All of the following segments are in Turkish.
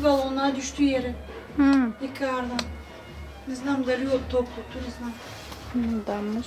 с валуна düştüğü yeri. Hı. Yukarıdan. Не знам дали от топлото, не знам. Ну, да, муж.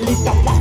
Lisa.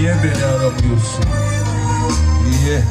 Niye beni aramıyorsun Niye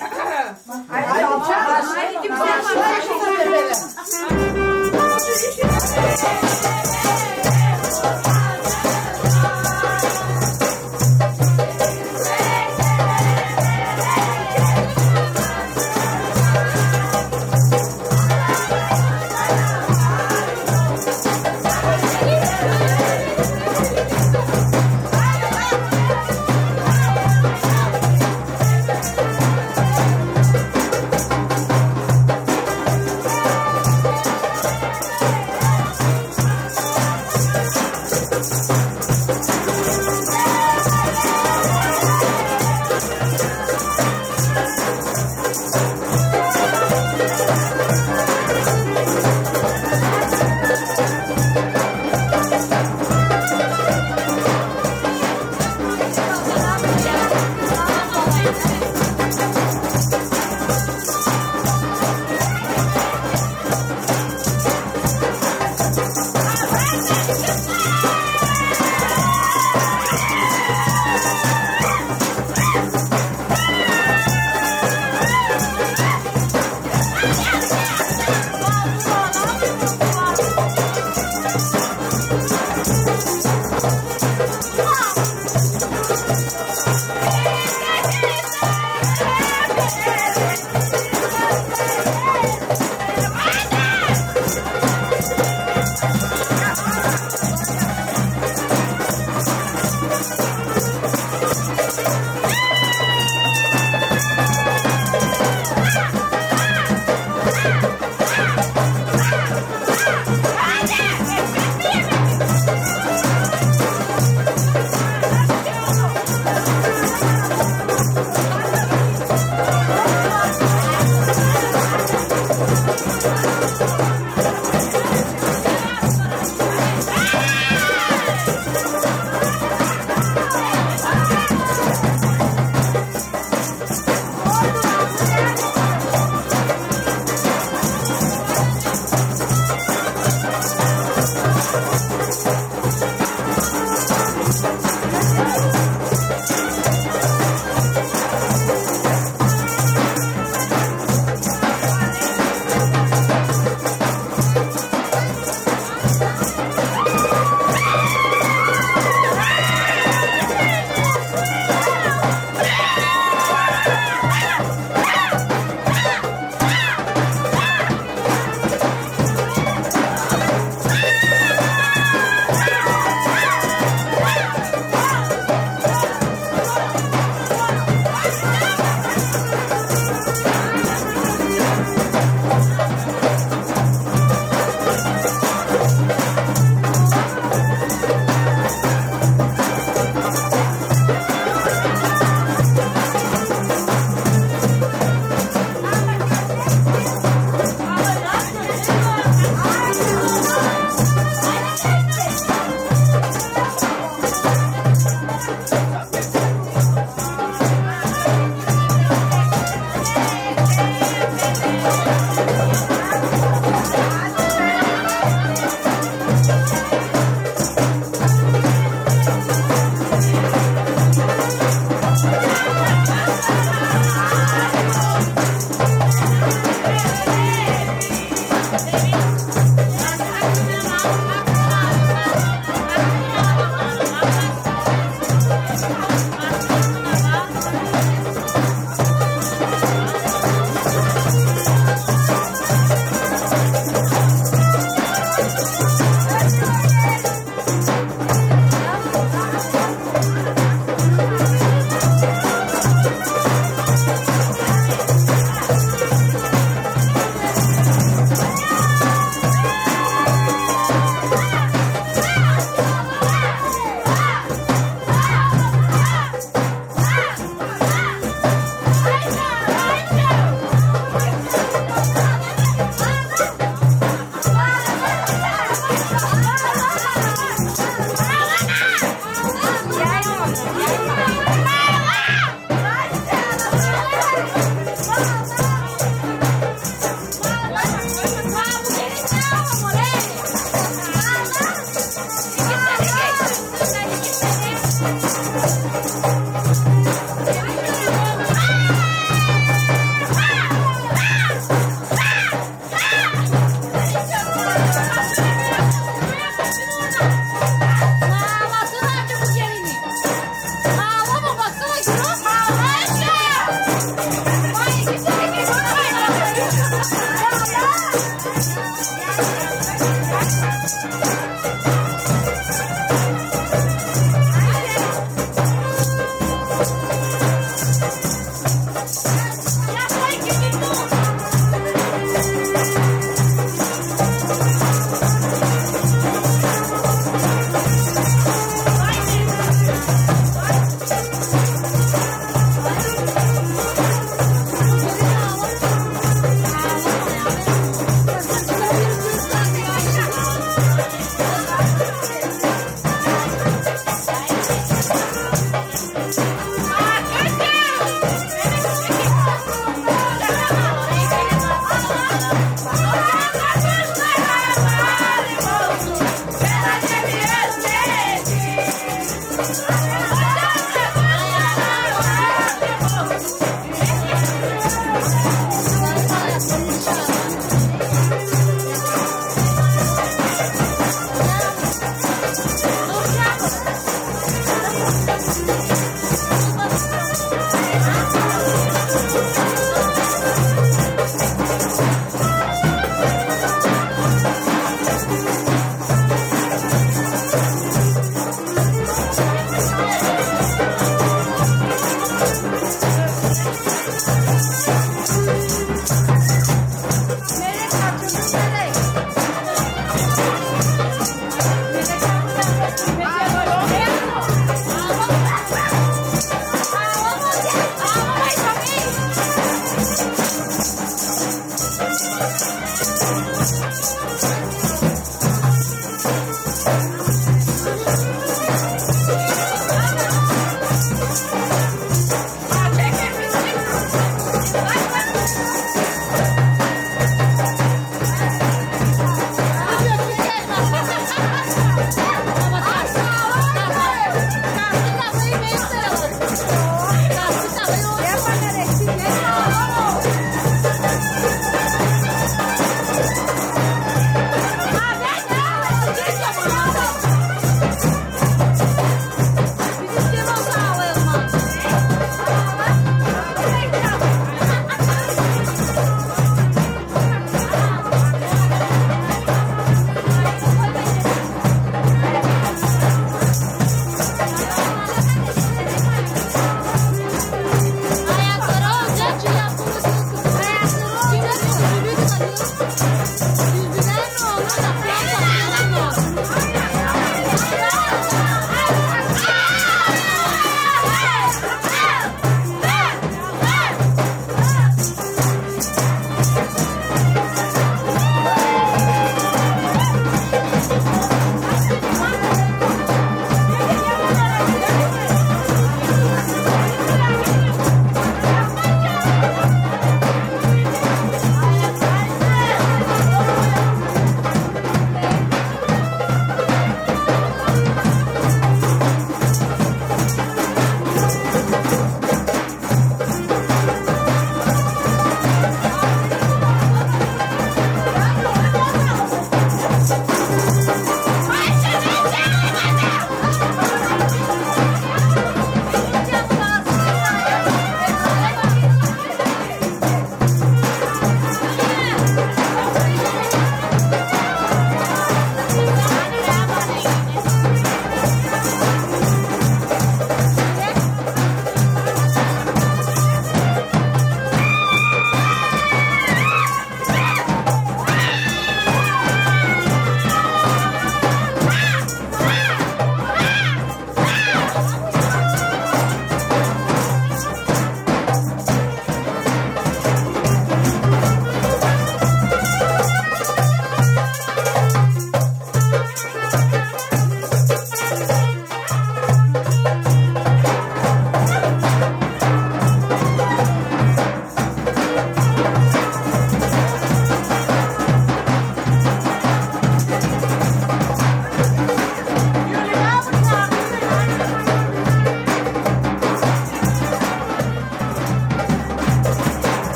Haydi,